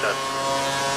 the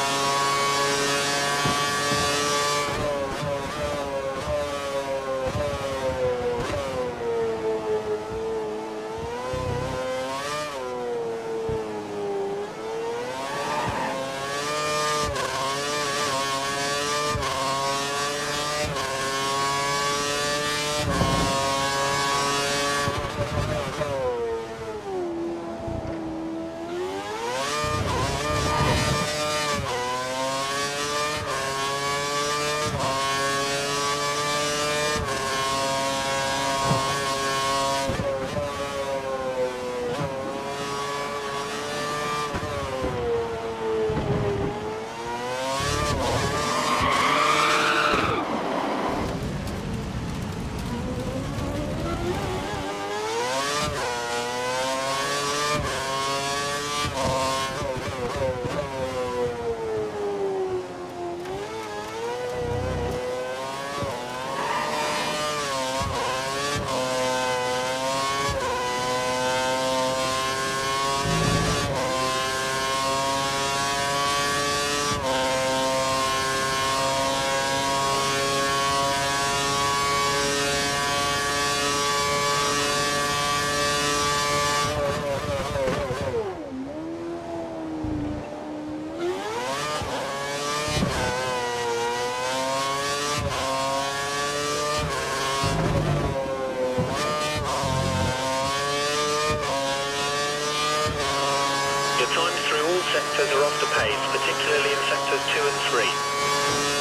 Your times through all sectors are off the pace, particularly in sectors 2 and 3.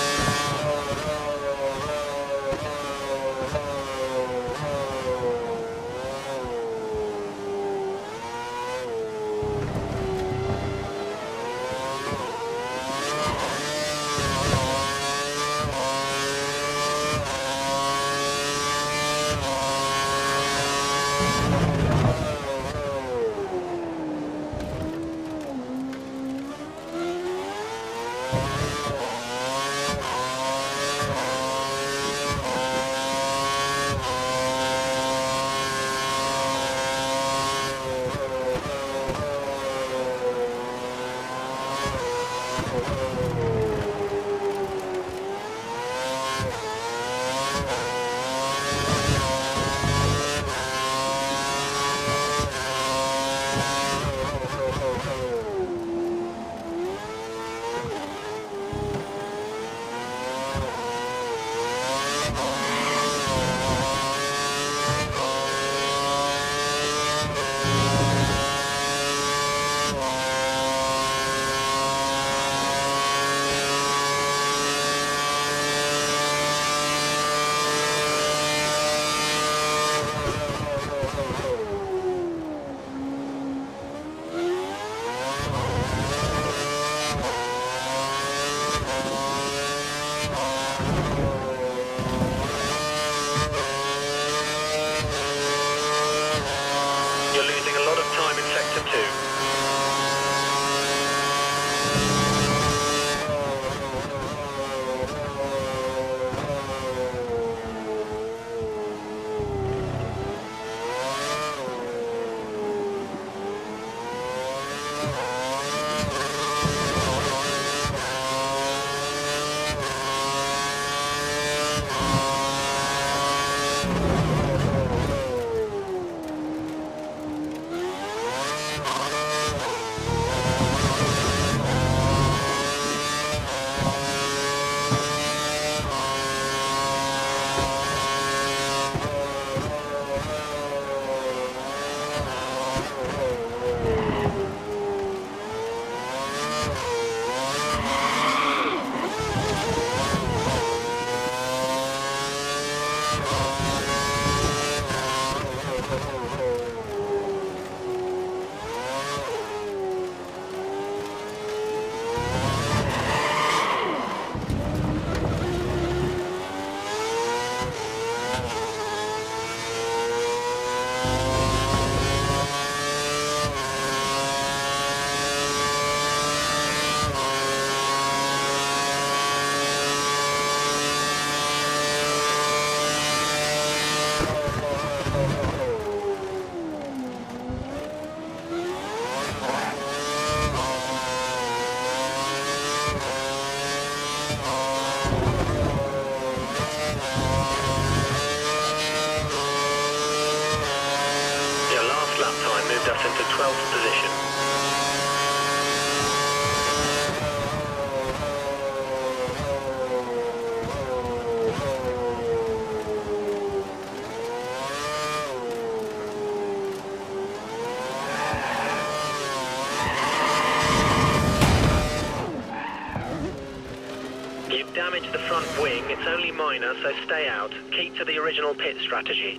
You've the front wing. It's only minor, so stay out. Keep to the original pit strategy.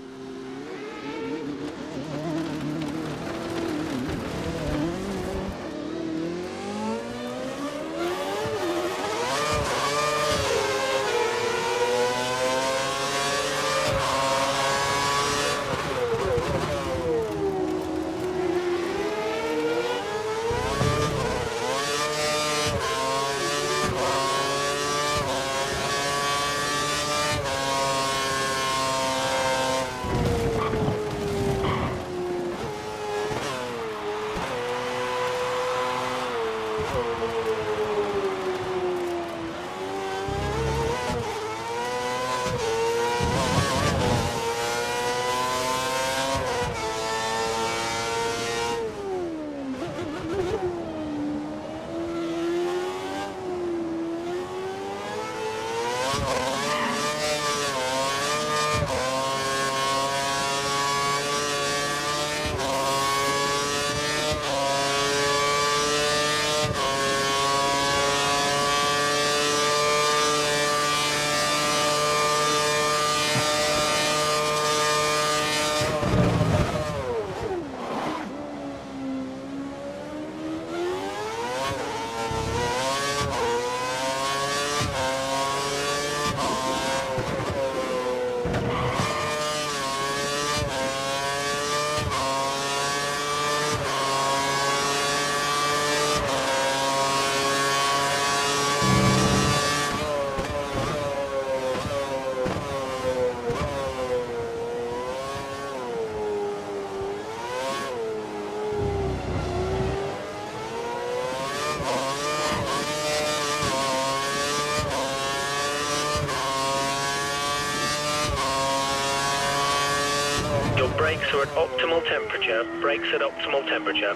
At optimal temperature. Brakes at optimal temperature.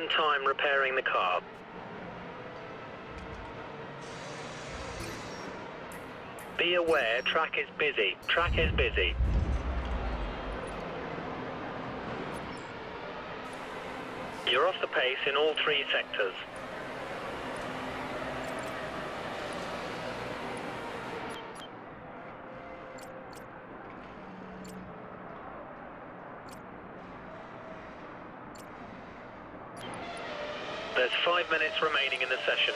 Some time repairing the car. Be aware, track is busy. Track is busy. You're off the pace in all three sectors. There's five minutes remaining in the session.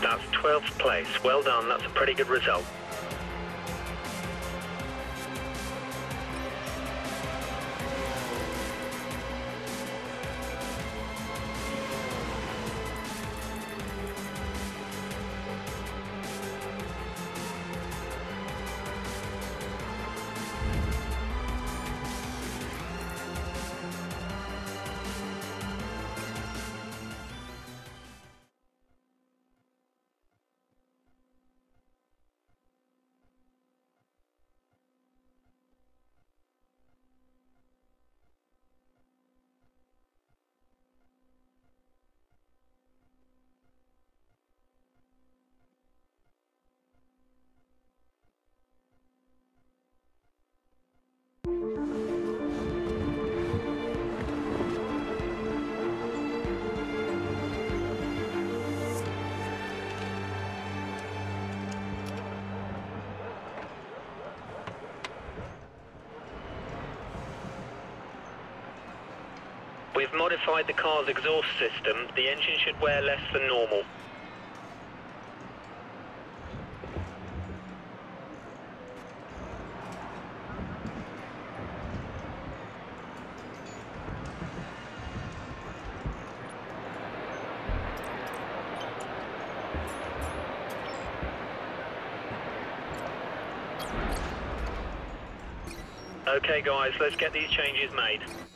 That's 12th place. Well done. That's a pretty good result. We've modified the car's exhaust system. The engine should wear less than normal. Okay guys, let's get these changes made.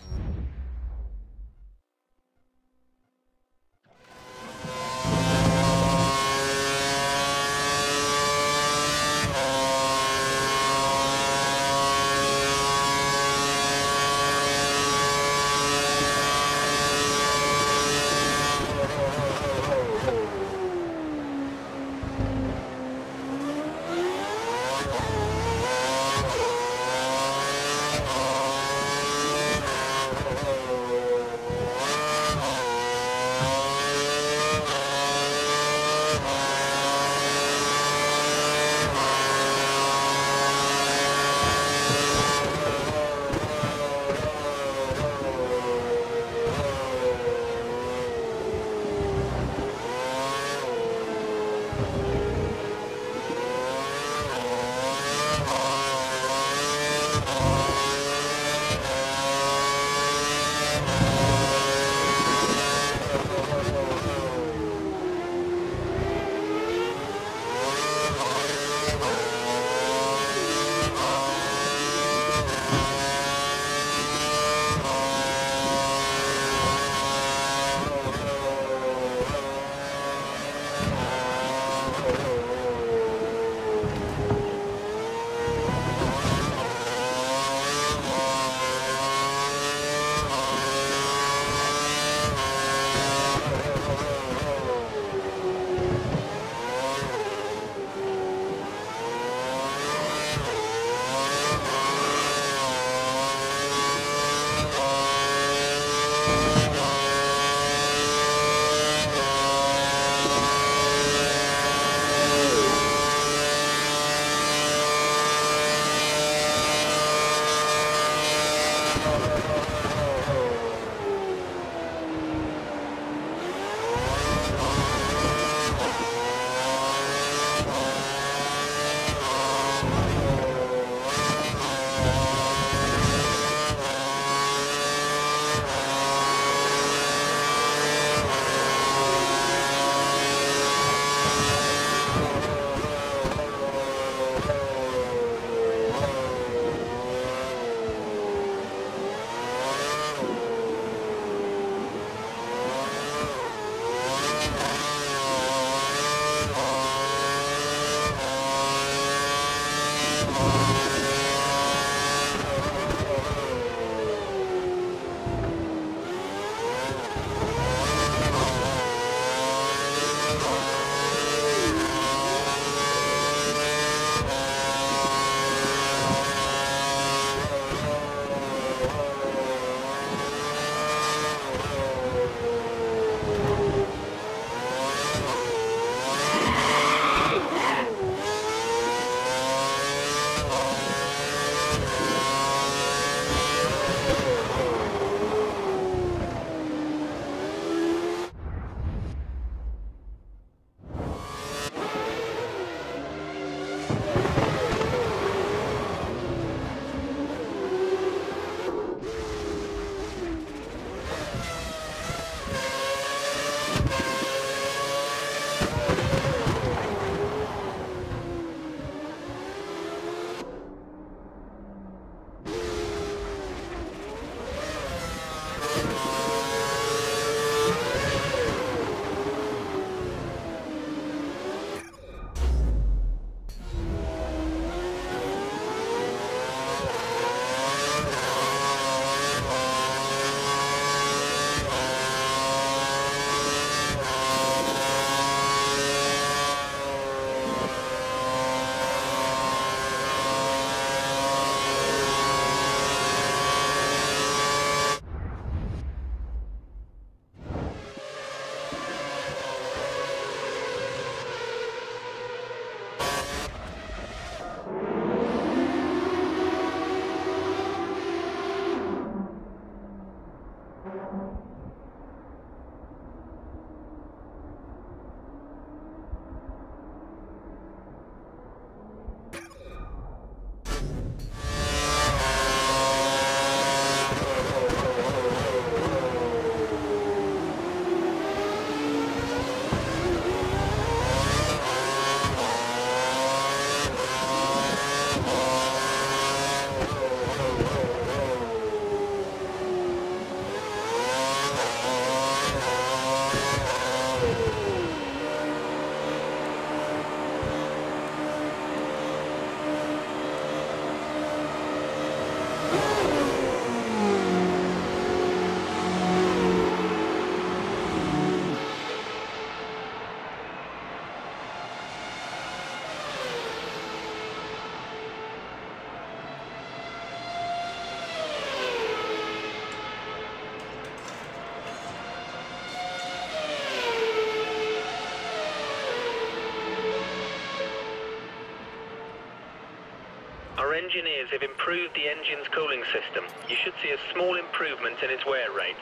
Engineers have improved the engine's cooling system. You should see a small improvement in its wear rate.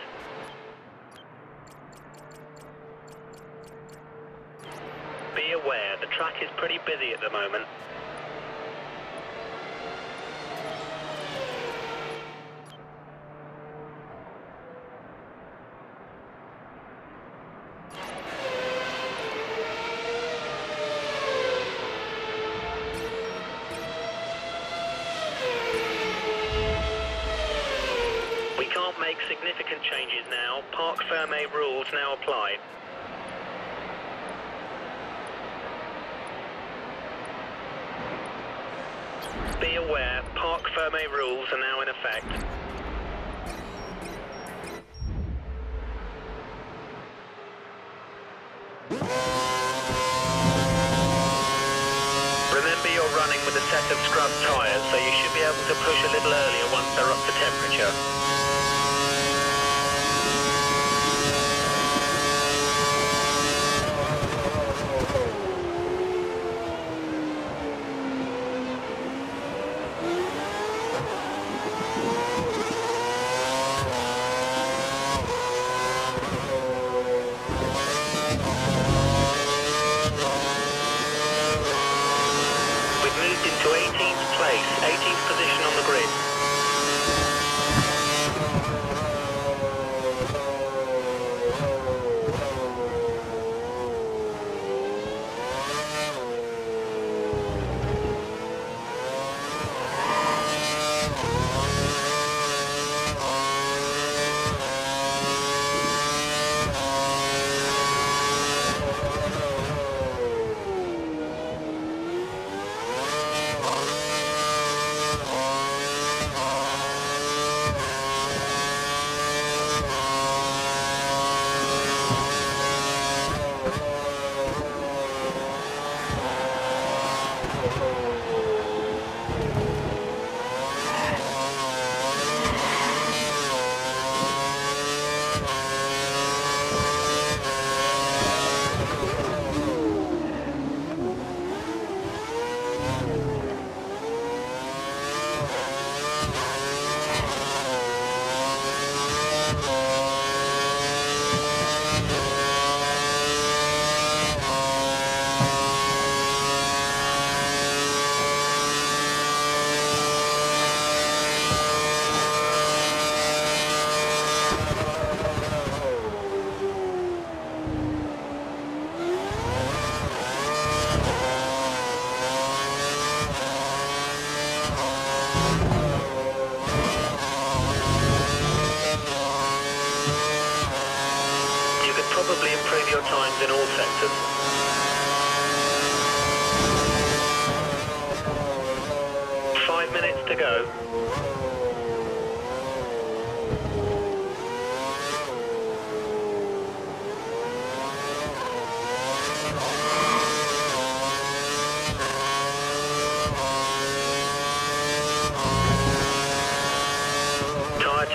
Be aware, the track is pretty busy at the moment. We can't make significant changes now. Parc Ferme rules now apply. Be aware, Parc Ferme rules are now in effect. Remember you're running with a set of scrub tyres, so you should be able to push a little earlier once they're up to temperature.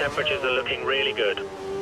Temperatures are looking really good.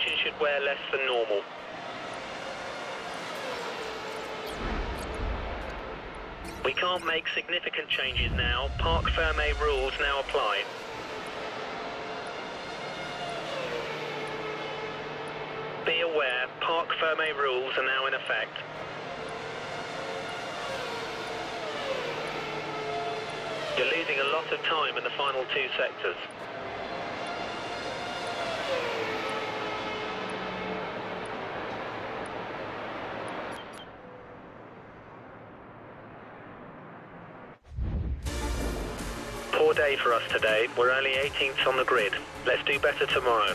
Should wear less than normal. We can't make significant changes now. Parc Ferme rules now apply. Be aware, Parc Ferme rules are now in effect. You're losing a lot of time in the final two sectors. Day for us today. We're only 18th on the grid. Let's do better tomorrow.